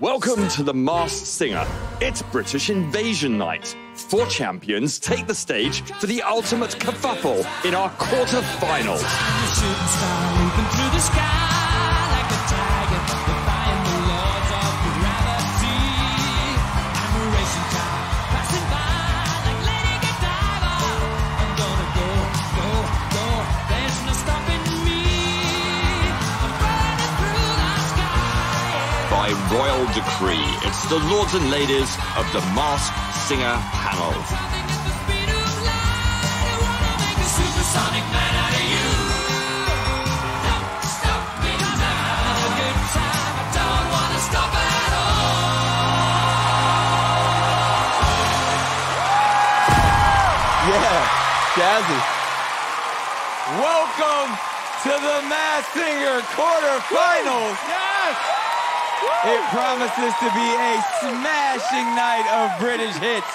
Welcome to The Masked Singer. It's British Invasion Night. Four champions take the stage for the ultimate kerfuffle in our quarter-finals. Decree, it's the lords and ladies of the Masked Singer panel. Yeah, Jazzy. Welcome to the Masked Singer quarterfinals. Yes! It promises to be a smashing night of British hits.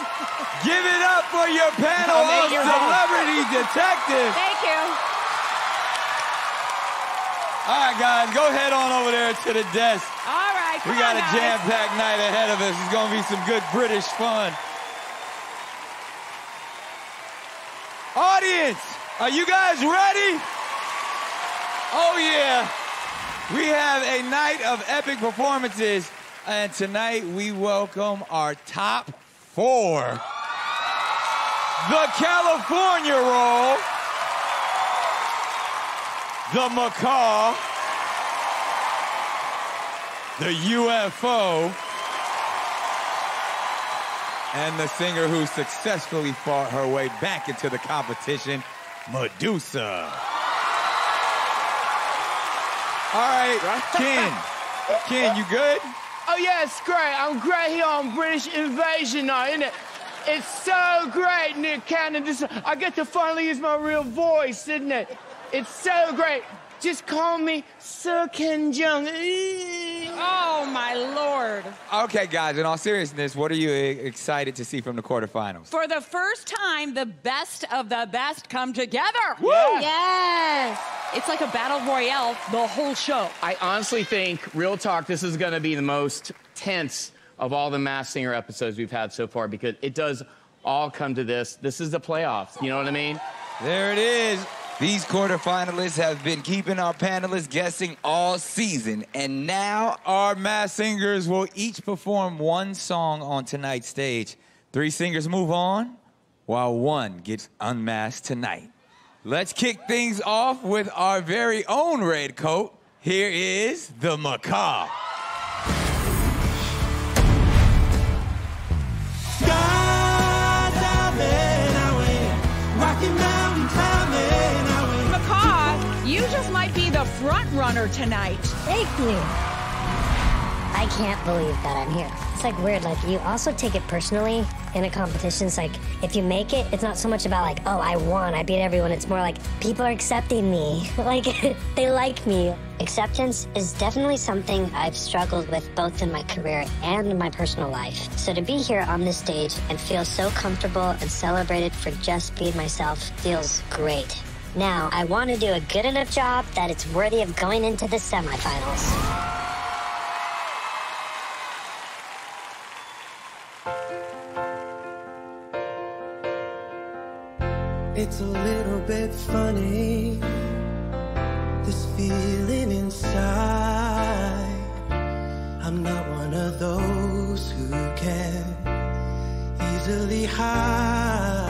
Give it up for your panel of home. celebrity detectives. Thank you. All right, guys, go head on over there to the desk. All right, We got on, a jam-packed night ahead of us. It's gonna be some good British fun. Audience, are you guys ready? Oh yeah. We have a night of epic performances, and tonight we welcome our top four. The California Roll, the Macaw, the UFO, and the singer who successfully fought her way back into the competition, Medusa. All right, Ken. Ken, you good? Oh yeah, it's great. I'm great here on British Invasion Night, isn't it? It's so great, Nick Cannon. This, I get to finally use my real voice, isn't it? It's so great. Just call me Sir Ken Jeong. Oh, my Lord. Okay, guys, in all seriousness, what are you excited to see from the quarterfinals? For the first time, the best of the best come together. Woo! Yes. It's like a battle royale the whole show. I honestly think, real talk, this is going to be the most tense of all the Masked Singer episodes we've had so far because it does all come to this. This is the playoffs. You know what I mean? There it is. These quarterfinalists have been keeping our panelists guessing all season, and now our mass singers will each perform one song on tonight's stage. Three singers move on, while one gets unmasked tonight. Let's kick things off with our very own red coat. Here is the macaw. Front runner tonight. Thank you. I can't believe that I'm here. It's like weird. Like you also take it personally in a competition. It's like if you make it, it's not so much about like, oh, I won, I beat everyone. It's more like people are accepting me. Like they like me. Acceptance is definitely something I've struggled with both in my career and my personal life. So to be here on this stage and feel so comfortable and celebrated for just being myself feels great. Now, I want to do a good enough job that it's worthy of going into the semifinals. It's a little bit funny, this feeling inside. I'm not one of those who can easily hide.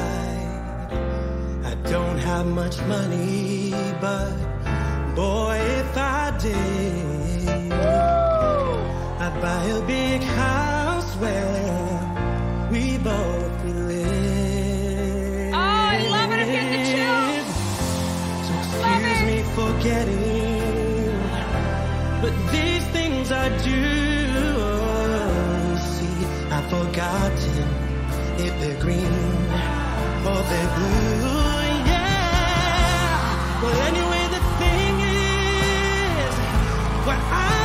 Have much money, but boy, if I did, I'd buy a big house where we both could live. Oh, I love it. I'm getting the chills. So excuse me for getting, but these things I do. See, I've forgotten if they're green or they're blue. Well, anyway, the thing is, what I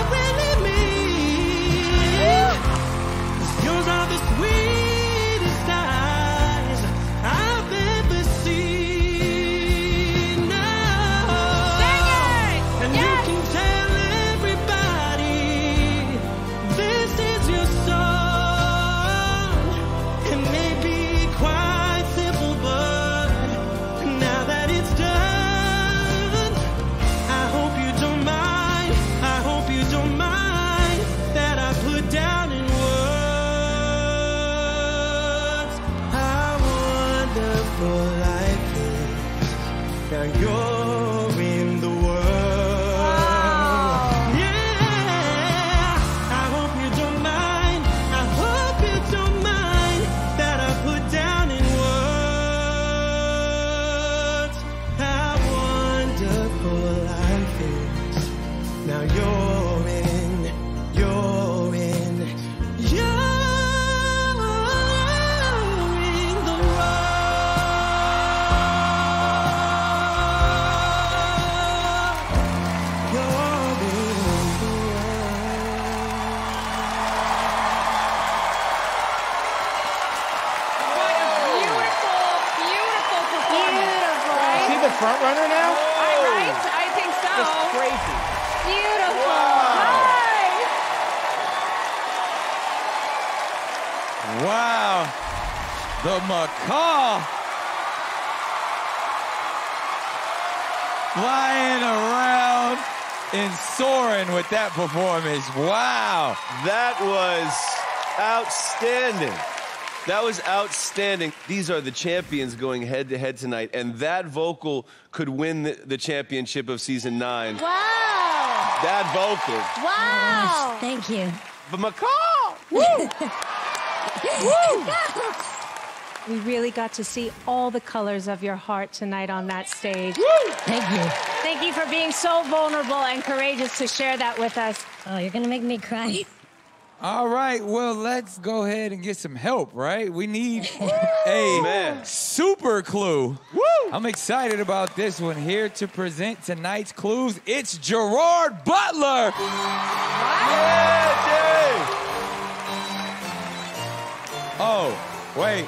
can go. The macaw flying around and soaring with that performance. Wow. That was outstanding. That was outstanding. These are the champions going head to head tonight, and that vocal could win the, the championship of season nine. Wow. That vocal. Wow. Thank you. The macaw! We really got to see all the colors of your heart tonight on that stage. Thank you. Thank you for being so vulnerable and courageous to share that with us. Oh, you're gonna make me cry. All right, well, let's go ahead and get some help, right? We need a Man. super clue. I'm excited about this one. Here to present tonight's clues, it's Gerard Butler. Oh, wait,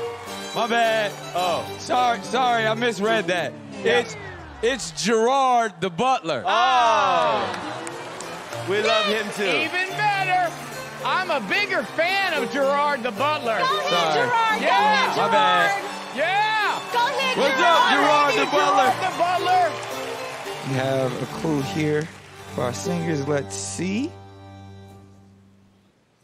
my bad. Oh. Sorry, sorry, I misread that. It's it's Gerard the Butler. Oh! We love him too. Even better. I'm a bigger fan of Gerard the Butler. Go ahead, Sorry. Gerard. Go Yeah. ahead, My bad. Yeah. Go ahead, What's Gerard. up, Gerard the Butler? Gerard the Butler. We have a clue here for our singers. Let's see.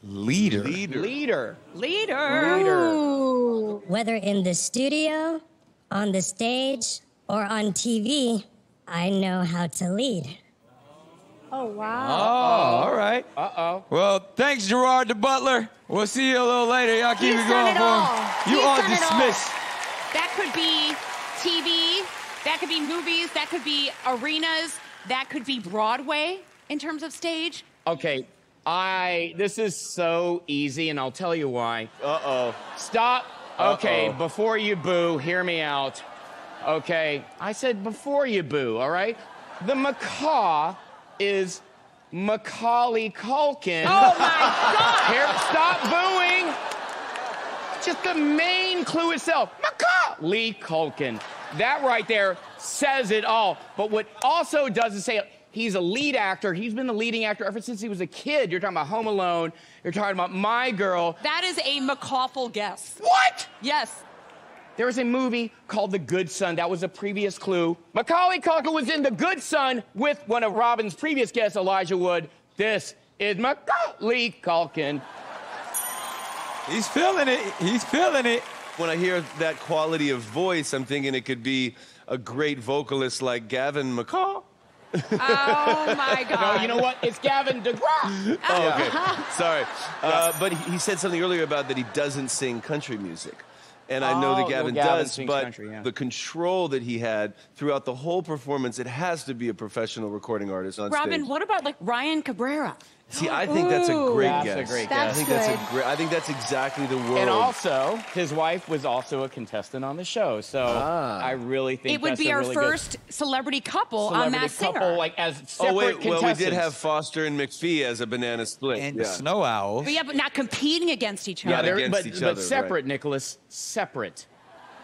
Leader. Leader. Leader. Leader. Ooh. Whether in the studio, on the stage, or on TV, I know how to lead. Oh, wow. Oh, wow. all right. Uh-oh. Well, thanks, Gerard the Butler. We'll see you a little later. Y'all keep He's it going it for all. him. You He's are all. dismissed. That could be TV. That could be movies. That could be arenas. That could be Broadway in terms of stage. Okay, I. This is so easy, and I'll tell you why. Uh oh. Stop. Okay, Uh-oh. before you boo, hear me out. Okay, I said before you boo, all right? The macaw is Macaulay Culkin. Oh my God! Here, stop booing. Just the main clue itself. Macaulay Culkin. That right there says it all. But what also doesn't say it, he's a lead actor. He's been the leading actor ever since he was a kid. You're talking about Home Alone. You're talking about My Girl. That is a McCawful guess. What? Yes. There was a movie called The Good Son. That was a previous clue. Macaulay Culkin was in The Good Son with one of Robin's previous guests, Elijah Wood. This is Macaulay Culkin. He's feeling it. He's feeling it. When I hear that quality of voice, I'm thinking it could be a great vocalist like Gavin McCaw. Oh my God! No, God. you know what? It's Gavin DeGraw. Oh, okay. Sorry. Uh, but he he said something earlier about that he doesn't sing country music. And I know Oh, that Gavin, Gavin does, but country, yeah. the control that he had throughout the whole performance, it has to be a professional recording artist on Robin, stage. what about like Ryan Cabrera? See, I think that's a great That's a guess. great I guess. think That's that's good. a great. I think that's exactly the world. And also, his wife was also a contestant on the show. So ah. I really think It would that's be a our really first celebrity couple on celebrity Masked couple, Singer. like as oh, separate oh wait, well we did have Foster and McPhee as a banana split. And yeah. Snow Owls. but yeah, but not competing against each Yeah, other. they're, against but, each but other, separate, right. Nicholas. Separate.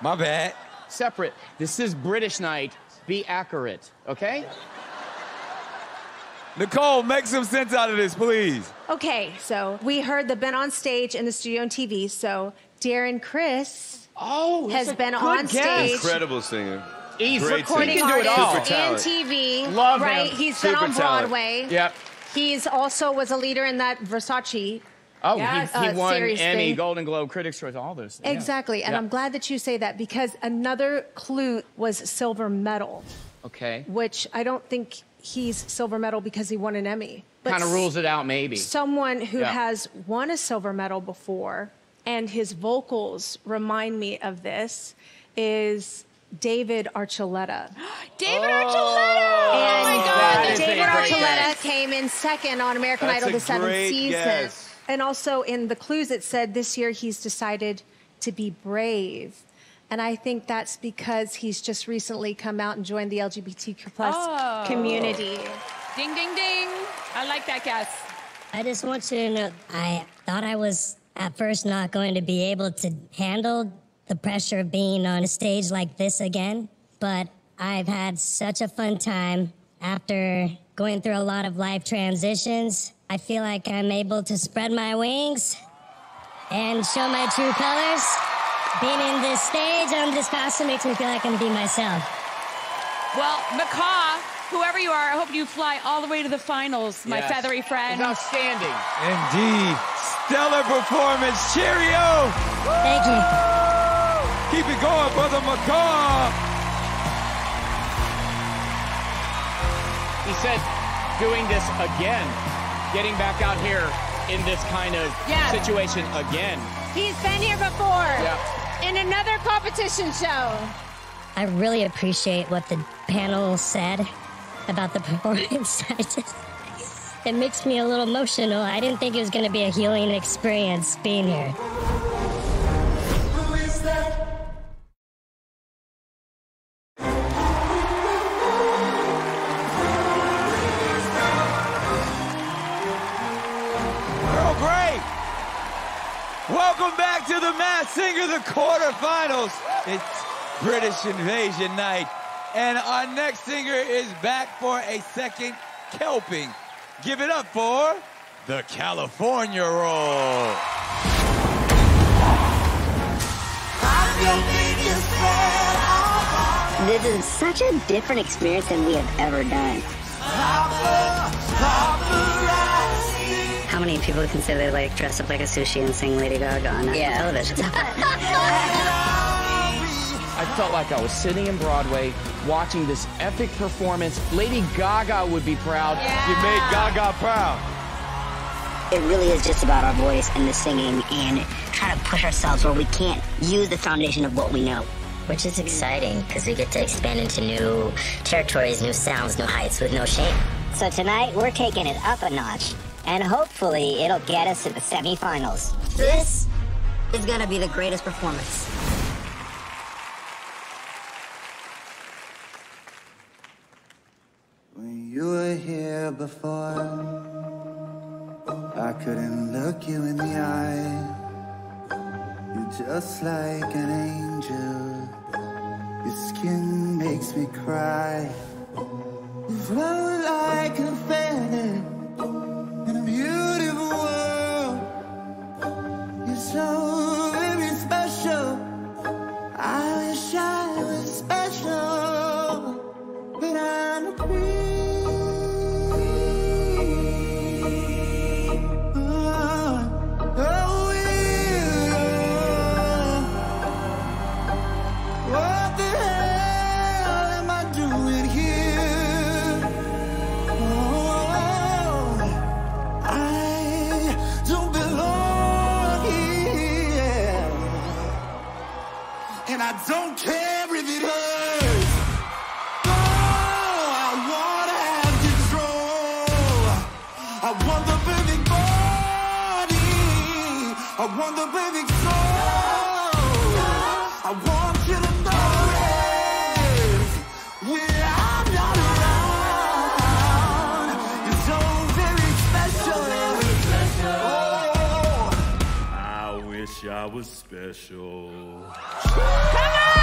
My bad. Separate. This is British night. Be accurate, okay? Nicole, make some sense out of this, please. Okay, so we heard the been on stage in the studio and TV. So Darren Criss Oh, that's has a been good on guess. stage. Incredible singer. He's Great recording He can do it all. artist Super and talent. TV. Love him. right? He's been Super on talent. Broadway. Yep. He's also was a leader in that Versace. Oh, Yes. he, he Uh, won Emmy, thing. Golden Globe, Critics' Choice, all those. yeah. Exactly, and Yeah. I'm glad that you say that because another clue was silver medal, Okay. which I don't think he's silver medal because he won an Emmy. Kind of rules it out, maybe. someone who Yeah. has won a silver medal before and his vocals remind me of this is David Archuleta. David Archuleta. and oh my God, that that's is a David Archuleta guess. came in second on American That's Idol the seventh season. guess. And also in the clues it said this year he's decided to be brave. And I think that's because he's just recently come out and joined the LGBTQ plus Oh. community. Ding, ding, ding. I like that guess. I just want you to know I thought I was at first not going to be able to handle the pressure of being on a stage like this again, but I've had such a fun time after going through a lot of life transitions. I feel like I'm able to spread my wings and show my true colors. Being in this stage on this costume makes me feel like I can be myself. Well, Macaw, whoever you are, I hope you fly all the way to the finals, my Yes. feathery friend. It's outstanding. Indeed. Stellar performance. Cheerio. Thank you. Keep it going, brother McCaw. He said doing this again, getting back out here in this kind of Yeah. situation again. He's been here before. Yeah. In another competition show. I really appreciate what the panel said about the performance. I just, it makes me a little emotional. I didn't think it was going to be a healing experience being here. Back to the Masked Singer, the quarterfinals. It's British Invasion Night. And our next singer is back for a second kelping. Give it up for the California Roll. This is such a different experience than we have ever done. How many people can say they like dress up like a sushi and sing Lady Gaga on national television? I felt like I was sitting in Broadway watching this epic performance. Lady Gaga would be proud. You made Gaga proud. it really is just about our voice and the singing and trying to push ourselves where we can't use the foundation of what we know. Which is exciting because we get to expand into new territories, new sounds, new heights with no shame. So tonight we're taking it up a notch and hopefully it'll get us to the semifinals. This is gonna be the greatest performance. When you were here before, I couldn't look you in the eye. You're just like an angel. Your skin makes me cry. You flow like a feather want the perfect soul. I want you to notice when I'm not around. You're so very special. Oh. I wish I was special. I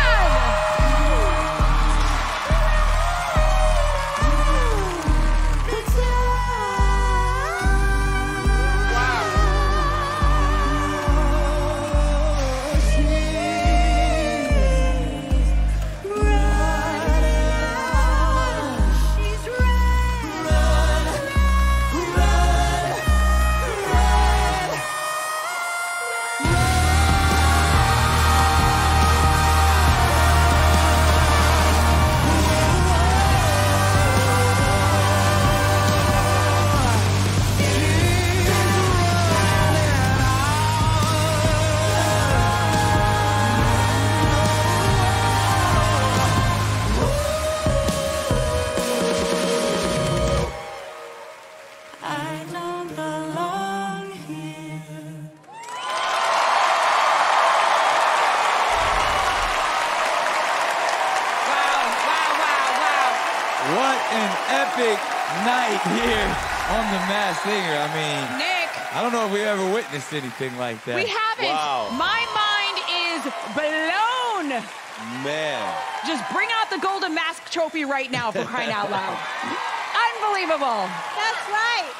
ever witnessed anything like that. we haven't. Wow. My mind is blown. man. Just bring out the golden mask trophy right now for crying out loud. Unbelievable. That's right.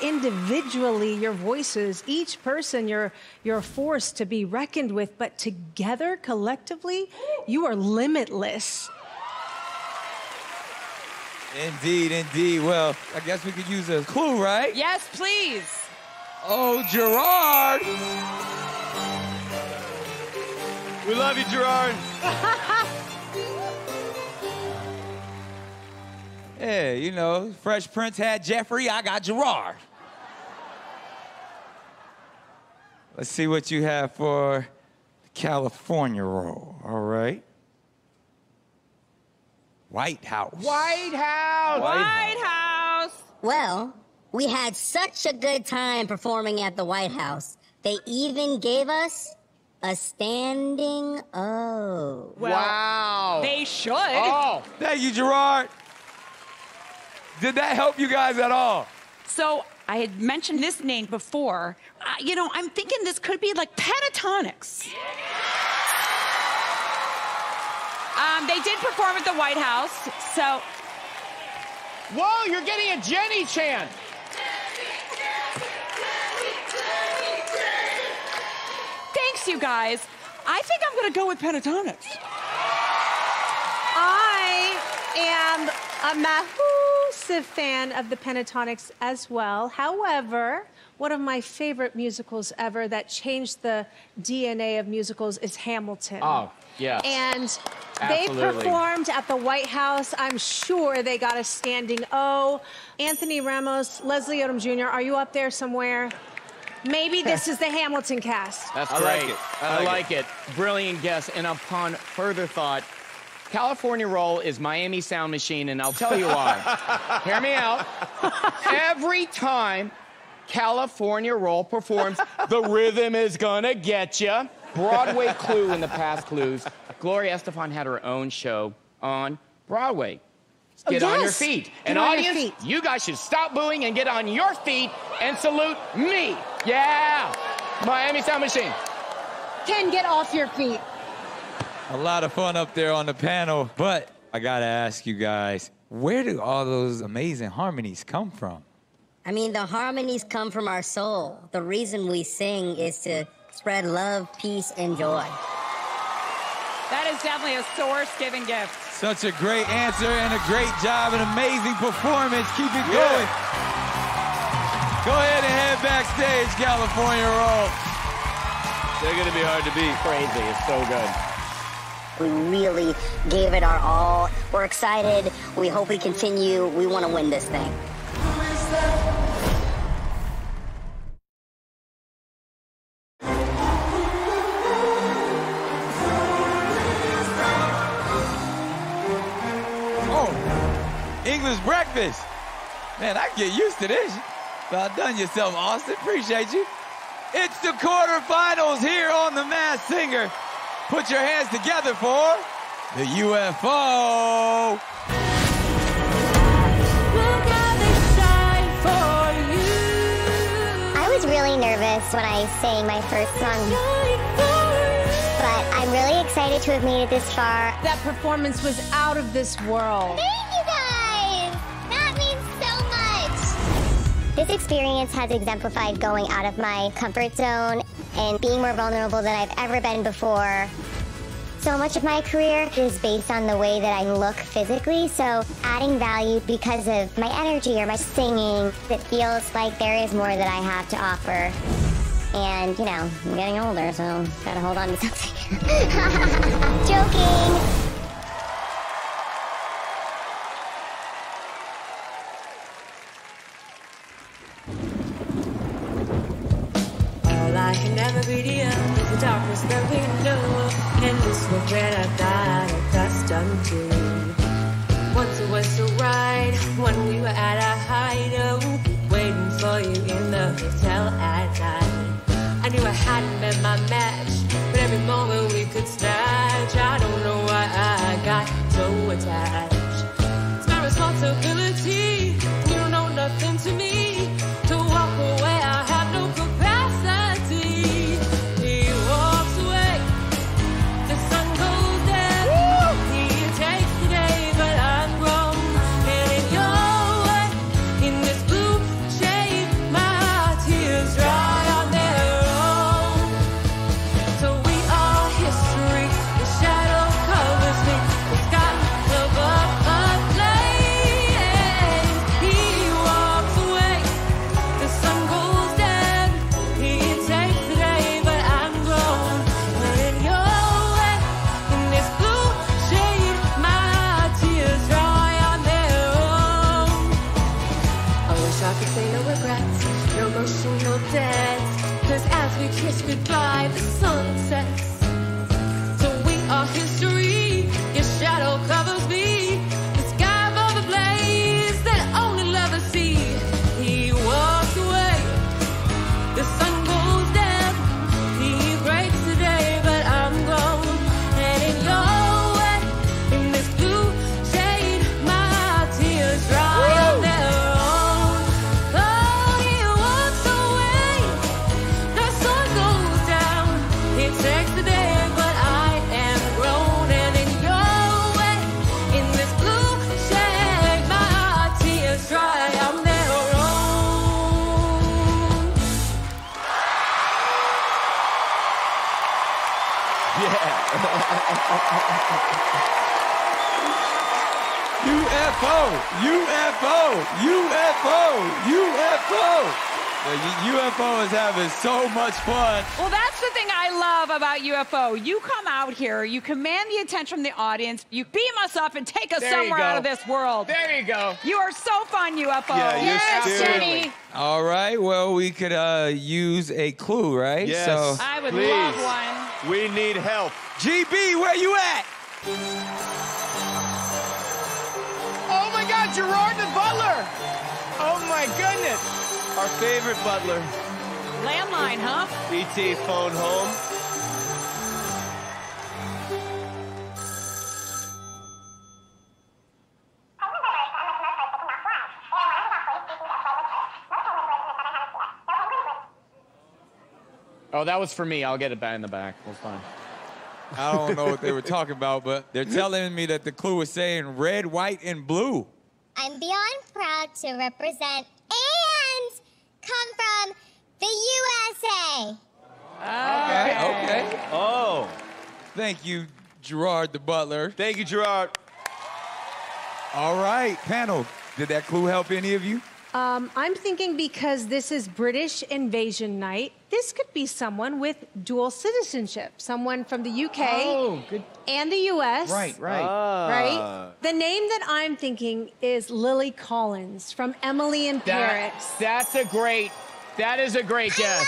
Individually, your voices, each person, you're, you're a force to be reckoned with, but together, collectively, you are limitless. Indeed, indeed. Well, I guess we could use a clue, right? Yes, please. Oh, Gerard. We love you, Gerard. Yeah, you know, Fresh Prince had Jeffrey, I got Gerard. Let's see what you have for the California roll, all right? White House. White House. White House. Well, we had such a good time performing at the White House. They even gave us a standing O. wow. They should. Oh. Thank you, Gerard. Did that help you guys at all? So I had mentioned this name before. Uh, you know, I'm thinking this could be like Pentatonix. Um, they did perform at the White House, so Whoa, you're getting a Jenny chant. Thanks, you guys. I think I'm gonna go with Pentatonix. I am a massive fan of the Pentatonix as well. However, one of my favorite musicals ever that changed the DNA of musicals is Hamilton. Oh, yes. And they performed at the White House. I'm sure they got a standing O. Anthony Ramos, Leslie Odom Jr., are you up there somewhere? Maybe this is the Hamilton cast. That's I great. like it. I I like like it. Brilliant guess. And upon further thought, California Roll is Miami Sound Machine, and I'll tell you why. Hear me out. Every time California Roll performs, the rhythm is gonna get you. Broadway clue in the past clues. Gloria Estefan had her own show on Broadway. Get on your feet. Get and audience, feet. you guys should stop booing and get on your feet and salute me. Yeah. Miami Sound Machine. Ken, get off your feet. A lot of fun up there on the panel, but I gotta ask you guys, where do all those amazing harmonies come from? I mean, the harmonies come from our soul. The reason we sing is to spread love, peace, and joy. That is definitely a source-given gift. Such a great answer and a great job, an amazing performance. Keep it going. Go ahead and head backstage, California Roll. They're gonna be hard to beat. Crazy. It's so good. We really gave it our all. We're excited. We hope we continue. We want to win this thing. English breakfast. Man, I can get used to this. Well done yourself, Austin. Appreciate you. It's the quarterfinals here on The Masked Singer. Put your hands together for the UFO. I was really nervous when I sang my first song. But I'm really excited to have made it this far. That performance was out of this world. This experience has exemplified going out of my comfort zone and being more vulnerable than I've ever been before. So much of my career is based on the way that I look physically, so adding value because of my energy or my singing, it feels like there is more that I have to offer. And, you know, I'm getting older, so gotta hold on to something. Joking! UFO, UFO, UFO. The UFO is having so much fun. Well, that's the thing I love about UFO. You come out here, you command the attention from the audience, you beam us up and take us There somewhere out of this world. There you go. You are so fun, UFO. Yeah, yes, still- Jenny. All right, well, we could uh, use a clue, right? Yes. So, I would Please. love one. We need help. GB, where you at? Gerard the Butler. Oh my goodness. Our favorite butler, Landline, huh? ET phone home. Oh, that was for me. I'll get it back in the back. That's fine. I don't know what they were talking about, but they're telling me that the clue was saying red, white, and blue. I'm beyond proud to represent and come from the USA. Okay, okay. Oh, Thank you, Gerard the Butler. thank you, Gerard. All right, panel. Did that clue help any of you? Um, I'm thinking because this is British Invasion Night, this could be someone with dual citizenship, someone from the UK Oh, good. and the US. Right, right. Ah. Right? The name that I'm thinking is Lily Collins from Emily in That- Paris. that's a great, that is a great guess.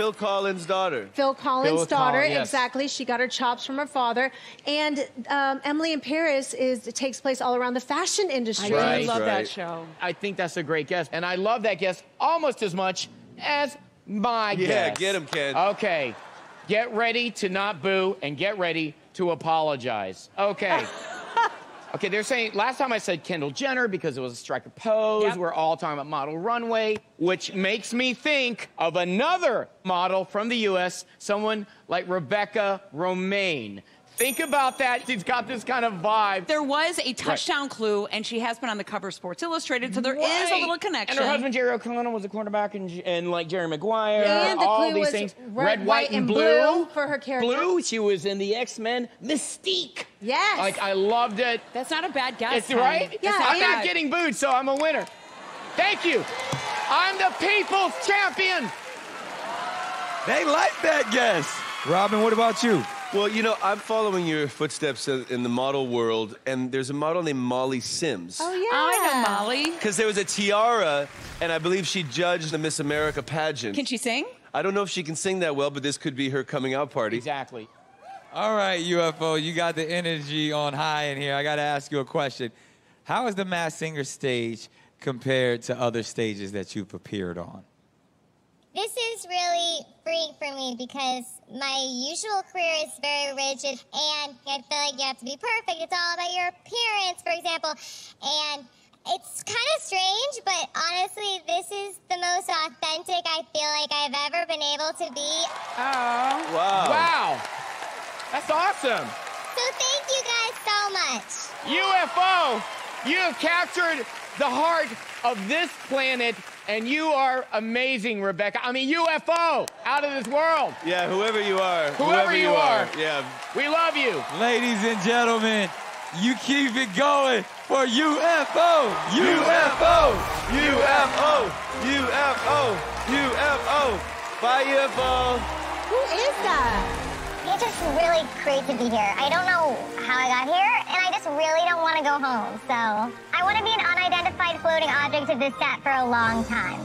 Love Phil Collins' daughter. Phil Collins' Phil daughter, Collins, yes. exactly. She got her chops from her father, and um, Emily in Paris is takes place all around the fashion industry. I Right, love right. that show. I think that's a great guess. And I love that guess almost as much as my Yeah, guess. get him, Ken. Okay. Get ready to not boo and get ready to apologize. Okay. okay, they're saying last time I said Kendall Jenner because it was a striker pose. Yep. We're all talking about model runway, which makes me think of another model from the US, someone like Rebecca Romijn. Think about that. She's got this kind of vibe. There was a touchdown clue, and she has been on the cover of Sports Illustrated, so there is a little connection. And her husband Jerry O'Connell was a cornerback, and, and like Jerry Maguire, And the all clue these was things. red, white, and blue for her character. Blue. She was in the X Men Mystique. Yes. Like I loved it. That's not a bad guess. It's Ken. right. Yeah, I'm not not bad. getting booed, so I'm a winner. Thank you. I'm the people's champion. They like that guess. Robin, what about you? Well, you know, I'm following your footsteps in in the model world, and there's a model named Molly Sims. Oh yeah. Oh, I know Molly. Because there was a tiara, and I believe she judged the Miss America pageant. Can she sing? I don't know if she can sing that well, but this could be her coming out party. Exactly. All right, UFO, you got the energy on high in here. I got to ask you a question. How is the Masked Singer stage compared to other stages that you've appeared on? This is really freeing for me because my usual career is very rigid and I feel like you have to be perfect. It's all about your appearance, for example. And it's kind of strange, but honestly, this is the most authentic I feel like I've ever been able to be. Oh. Wow. Wow. That's awesome. So thank you guys so much. UFO, you have captured the heart of this planet, and you are amazing, Rebecca. I mean, UFO, out of this world. Yeah, whoever you are. Whoever you are. Yeah. We love you. Ladies and gentlemen, you keep it going for UFO! UFO! UFO! UFO! UFO! Bye, UFO! Who is that? It's just really great to be here. I don't know how I got here, and I just really don't want to go home. So I want to be an unidentified floating object of this set for a long time.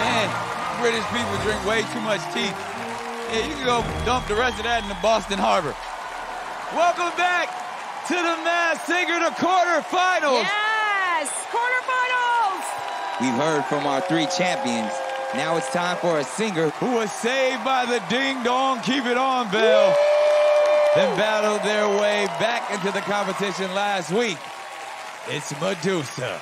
Man. British people drink way too much tea. Yeah, you can go dump the rest of that in the Boston Harbor. Welcome back to the Masked Singer to quarterfinals. Yeah quarterfinals. We've heard from our three champions. Now it's time for a singer who was saved by the ding dong keep it on bell. Then battled their way back into the competition last week. It's Medusa.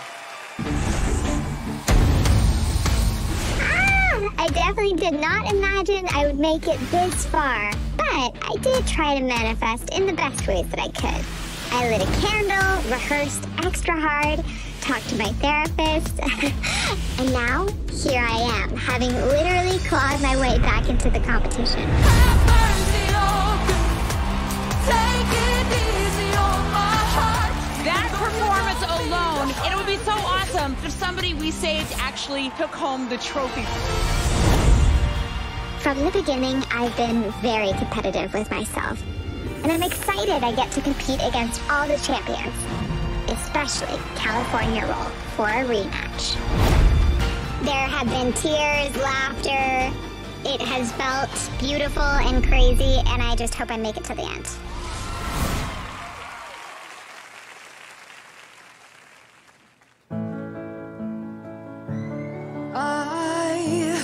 Ah! I definitely did not imagine I would make it this far, but I did try to manifest in the best ways that I could. I lit a candle, rehearsed extra hard, talked to my therapist, and now here I am, having literally clawed my way back into the competition. That performance alone, it would be so awesome if somebody we saved actually took home the trophy. From the beginning, I've been very competitive with myself. And I'm excited I get to compete against all the champions, especially California Roll for a rematch. There have been tears, laughter. It has felt beautiful and crazy, and I just hope I make it to the end. I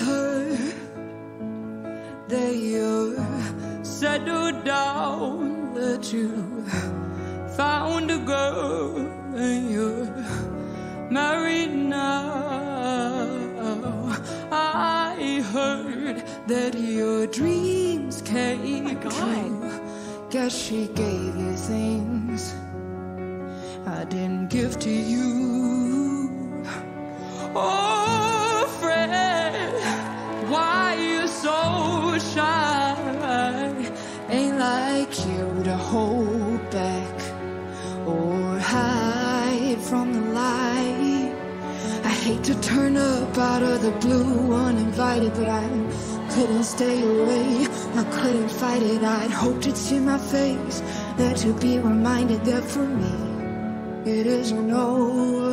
heard that you settled down, that you found a girl and you're married now. I heard that your dreams came oh true. Guess she gave you things I didn't give to you. To turn up out of the blue uninvited, but I couldn't stay away. I couldn't fight it. I'd hoped you'd see my face, that you'd be reminded that for me it isn't over,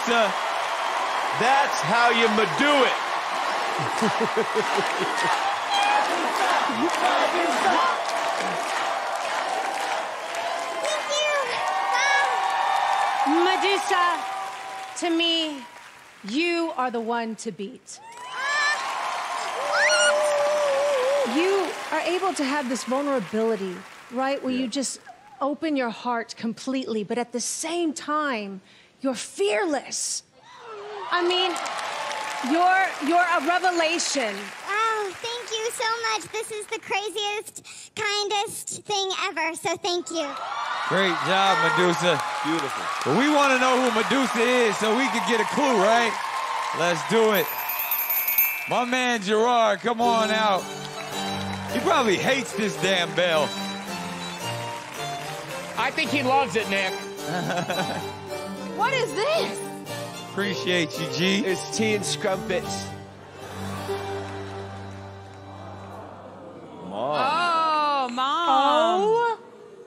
Medusa. That's how you do it. Medusa, to me, you are the one to beat. You are able to have this vulnerability, right? Where you just open your heart completely, but at the same time, you're fearless. I mean, you're you're a revelation. Oh, thank you so much. This is the craziest, kindest thing ever, so thank you. Great job, Medusa. Beautiful. But we want to know who Medusa is so we can get a clue, right? Let's do it. My man Gerard, come on out. He probably hates this damn bell. I think he loves it, Nick. What is this? Appreciate you, G. It's tea and scrumpets. Oh, mom. Oh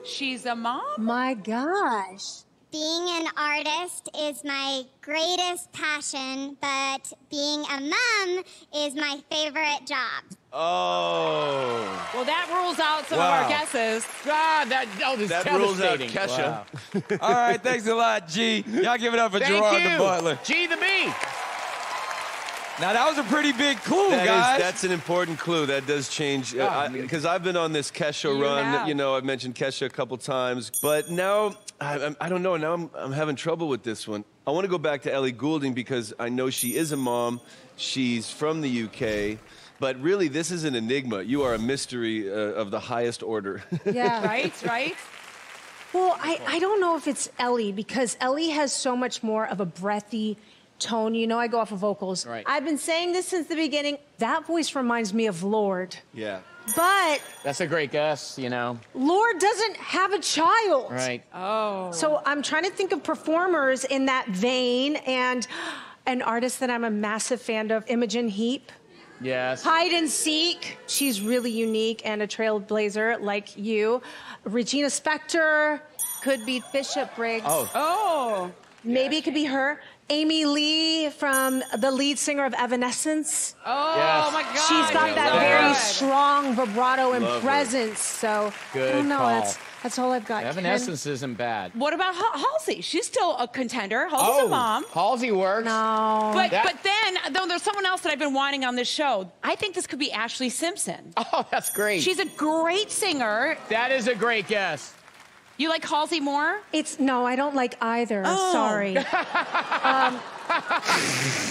She's a mom? my gosh. Being an artist is my greatest passion, but being a mom is my favorite job. Oh. Well, that rules out some Wow. of our guesses. God, that, oh, this is That rules out devastating. Kesha. All right, thanks a lot, G. Y'all give it up for Thank Gerard you. the Butler. G the B. Now that was a pretty big clue, That is- guys. that's an important clue. That does change uh, because I've been on this Kesha You run. have. You know, I've mentioned Kesha a couple times, but now I, I'm- I don't know. Now I'm, I'm having trouble with this one. I want to go back to Ellie Goulding because I know she is a mom. She's from the UK. But really, this is an enigma. You are a mystery uh, of the highest order. Yeah. Right, right? Well, I, I don't know if it's Ellie because Ellie has so much more of a breathy tone. You know, I go off of vocals. Right. I've been saying this since the beginning. That voice reminds me of Lorde. yeah. But That's a great guess, you know. Lorde doesn't have a child. Right. Oh. So I'm trying to think of performers in that vein and an artist that I'm a massive fan of, Imogen Heap. Yes. Hide and Seek. She's really unique and a trailblazer like you. Regina Spektor could be Bishop Briggs. Oh. Oh. Maybe it could be her. Amy Lee from the lead singer of Evanescence. Oh, Yes. my God. She's got you're that very good. strong vibrato and Love her. presence. So I Good don't know. call. That's that's all I've got. Ken. Evanescence isn't bad. What about Ha- Halsey? She's still a contender. Halsey's a oh, mom. Halsey works. No. But That- but then though there's someone else that I've been wanting on this show. I think this could be Ashlee Simpson. Oh, that's great. She's a great singer. that is a great guess. You like Halsey more? It's no, I don't like either. Oh. Sorry. Um,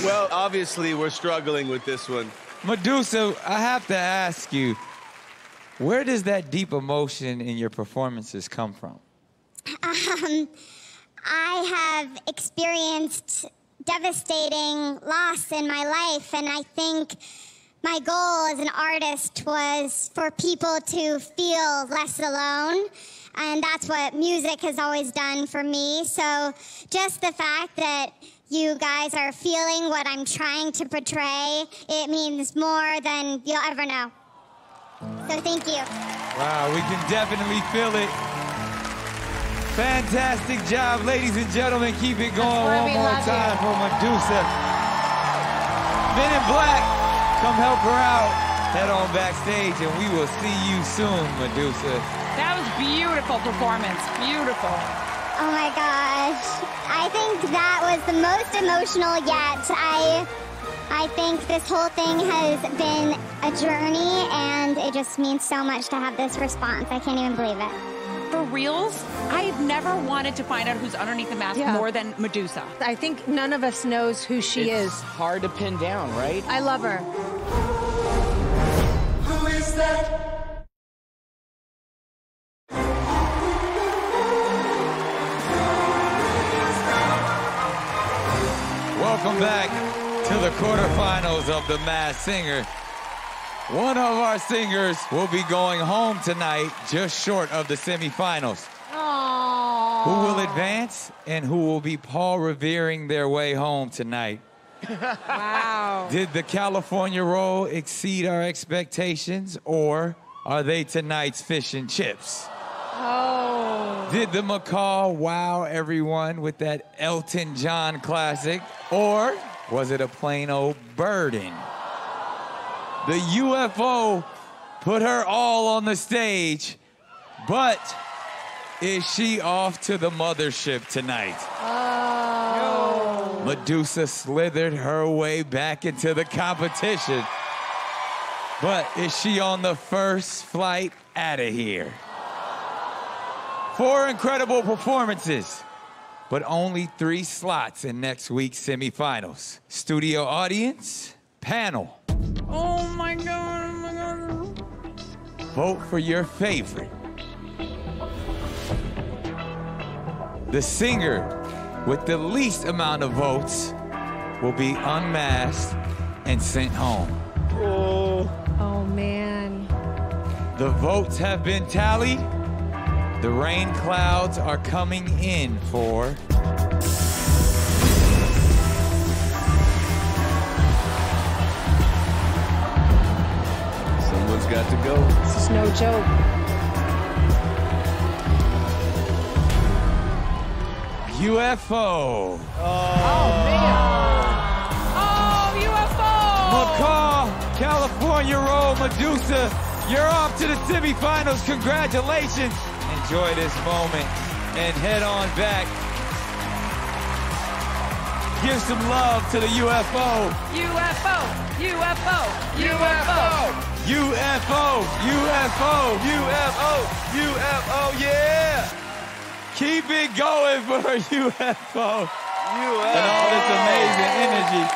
well, obviously, we're struggling with this one. Medusa, I have to ask you, where does that deep emotion in your performances come from? Um, I have experienced devastating loss in my life, and I think my goal as an artist was for people to feel less alone. And that's what music has always done for me. So just the fact that you guys are feeling what I'm trying to portray, it means more than you'll ever know. So thank you. Wow, we can definitely feel it. Fantastic job, ladies and gentlemen. Keep it going one more time you. for Medusa. Men in Black, come help her out. Head on backstage, and we will see you soon, Medusa. That was beautiful performance. Beautiful. Oh my gosh. I think that was the most emotional yet. I I think this whole thing has been a journey and it just means so much to have this response. I can't even believe it. For reals, I've never wanted to find out who's underneath the mask Yeah. more than Medusa. I think none of us knows who she it's is. hard to pin down, right? I love her. Who is that? Welcome back to the quarterfinals of The Masked Singer. One of our singers will be going home tonight, just short of the semifinals. Aww. Who will advance and who will be Paul revering their way home tonight? Wow. Did the California roll exceed our expectations or are they tonight's fish and chips? Oh. Did the Macaw wow everyone with that Elton John classic or was it a plain old burden? The UFO put her all on the stage, but is she off to the mothership tonight? Oh. Medusa slithered her way back into the competition. But is she on the first flight out of here? Four incredible performances, but only three slots in next week's semifinals. Studio audience, panel, Oh my god. Oh my god. vote for your favorite. The singer with the least amount of votes will be unmasked and sent home. Oh, oh man. The votes have been tallied. The rain clouds are coming in for Someone's got to go. This is no joke. UFO. Oh, oh man. Oh, UFO. Macaw, California. roll, Medusa. You're off to the semifinals. Congratulations. Enjoy this moment and head on back. Give some love to the UFO. UFO, UFO, UFO. UFO, UFO, UFO, UFO, yeah. Keep it going for UFO. UFO. And all this amazing energy.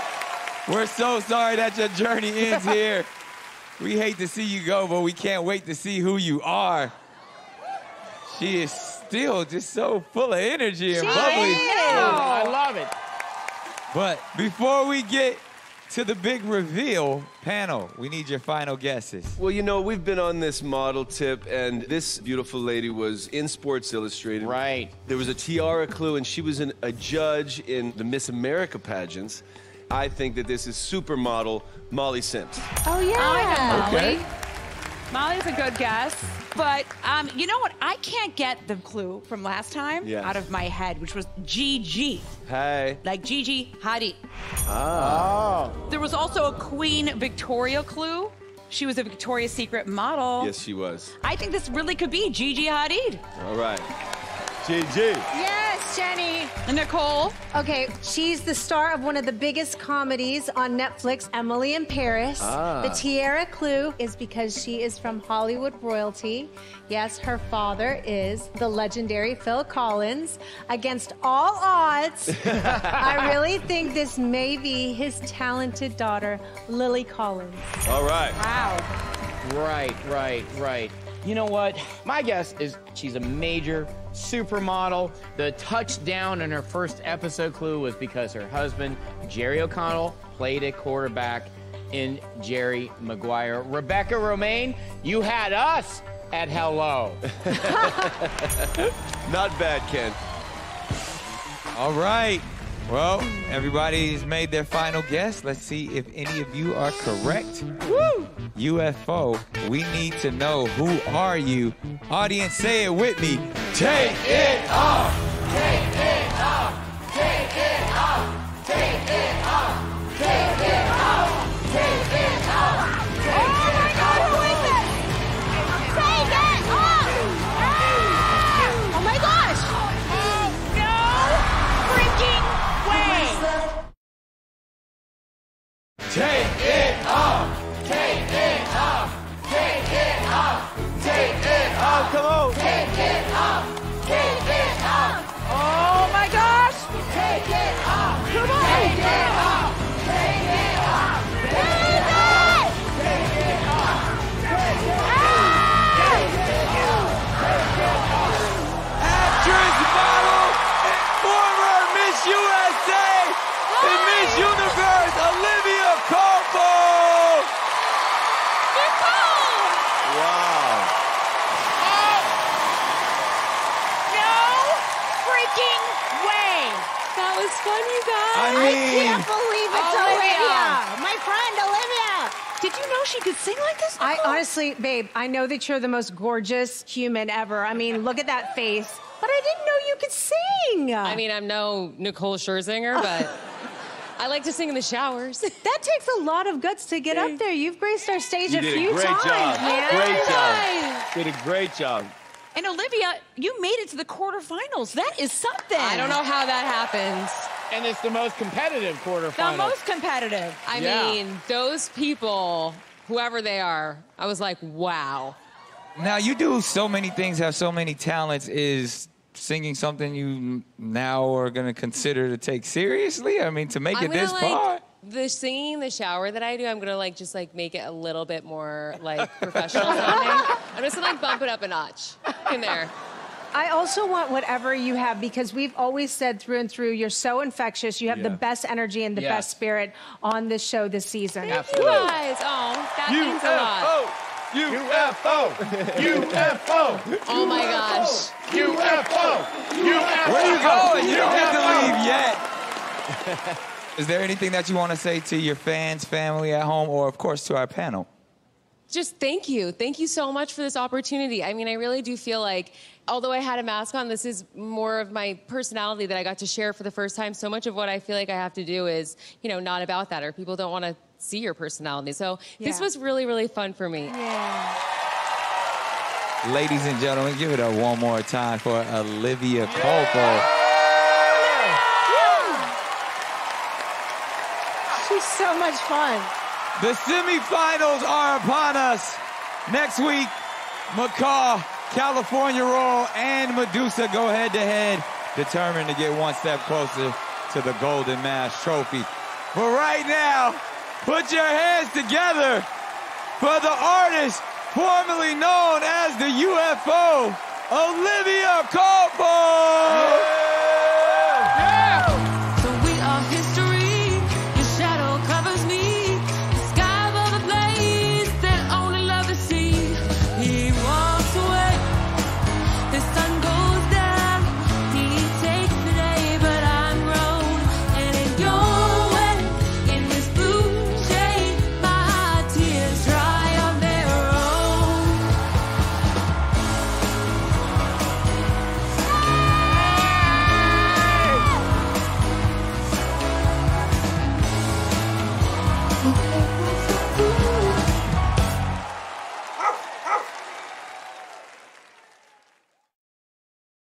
We're so sorry that your journey ends here. We hate to see you go, but we can't wait to see who you are. She is still just so full of energy and bubbly. I love it. But before we get to the big reveal, panel, we need your final guesses. Well, you know, we've been on this model tip, and this beautiful lady was in Sports Illustrated. Right. There was a tiara clue, and she was an, a judge in the Miss America pageants. I think that this is supermodel Molly Sims. Oh, yeah. Oh, I know Okay. Molly. Molly's a good guess. But um, you know what? I can't get the clue from last time Yes. out of my head, which was GG. Hey. Like Gigi Hadid. Ah. There was also a Queen Victoria clue. She was a Victoria's Secret model. Yes, she was. I think this really could be Gigi Hadid. All right. GG. Yes, Jenny. Nicole. Okay, she's the star of one of the biggest comedies on Netflix, Emily in Paris. Ah. The tiara clue is because she is from Hollywood royalty. Yes, her father is the legendary Phil Collins. Against all odds, I really think this may be his talented daughter, Lily Collins. All right. Wow. Right, right, right. You know what? My guess is she's a major supermodel. The touchdown in her first episode clue was because her husband, Jerry O'Connell, played a quarterback in Jerry Maguire. Rebecca Romijn, you had us at hello. Not bad, Ken. All right. Well, everybody's made their final guess. Let's see if any of you are correct. Woo! UFO, we need to know who are you? Audience, say it with me. Take it off! Take it off! Take it off! Take it off! Take it off! I can't believe it's Olivia. My friend Olivia. Did you know she could sing like this? I honestly, babe, I know that you're the most gorgeous human ever. I mean, look at that face. But I didn't know you could sing. I mean, I'm no Nicole Scherzinger, but I like to sing in the showers. that takes a lot of guts to get up there. You've graced our stage You a did few a great times, job. man. Great job. Did a great job. And Olivia, you made it to the quarterfinals. That is something. I don't know how that happens. And it's the most competitive quarterfinal. The most competitive. I Yeah. mean, those people, whoever they are, I was like, wow. Now you do so many things, have so many talents. Is singing something you now are gonna consider to take seriously? I mean, to make I'm it this like far. the singing in the shower that I do. I'm gonna like just like make it a little bit more like professional sounding. I'm just gonna like bump it up a notch in there. I also want whatever you have because we've always said through and through, you're so infectious. You have the best energy and the Yes. best spirit on this show this season. You Absolutely. guys, oh, that means a lot. UFO. UFO. Oh my gosh. UFO. UFO. Where you going? You don't get to leave yet. Is there anything that you want to say to your fans, family at home, or of course to our panel? Just thank you. Thank you so much for this opportunity. I mean, I really do feel like, although I had a mask on, this is more of my personality that I got to share for the first time. So much of what I feel like I have to do is, you know, not about that, or people don't want to see your personality. So this was really, really fun for me. Yeah. Ladies and gentlemen, give it up one more time for Olivia Culpo. She's so much fun. The semifinals are upon us. Next week, Macaw, California Roll, and Medusa go head to head, determined to get one step closer to the Golden Mask Trophy. But right now, put your hands together for the artist formerly known as the UFO, Olivia Culpo!